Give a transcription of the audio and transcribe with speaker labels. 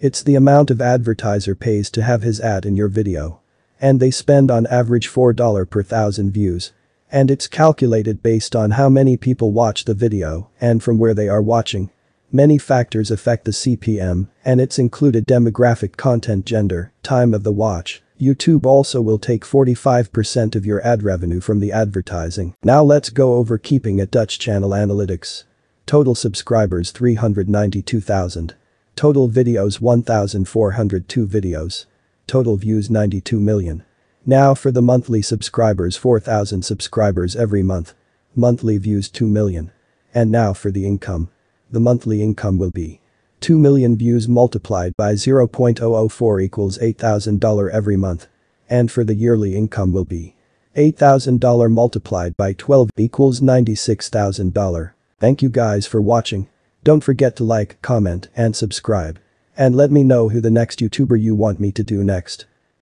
Speaker 1: It's the amount of advertiser pays to have his ad in your video. And they spend on average $4 per thousand views. And it's calculated based on how many people watch the video and from where they are watching. Many factors affect the CPM, and it's included demographic content gender, time of the watch. YouTube also will take 45% of your ad revenue from the advertising. Now let's go over keeping it Dutch channel analytics. Total subscribers 392,000. Total videos 1402 videos. Total views 92 million. Now for the monthly subscribers 4000 subscribers every month. Monthly views 2 million. And now for the income. The monthly income will be 2 million views multiplied by 0.004 equals $8,000 every month. And for the yearly income will be $8,000 multiplied by 12 equals $96,000. Thank you guys for watching. Don't forget to like, comment, and subscribe. And let me know who the next YouTuber you want me to do next.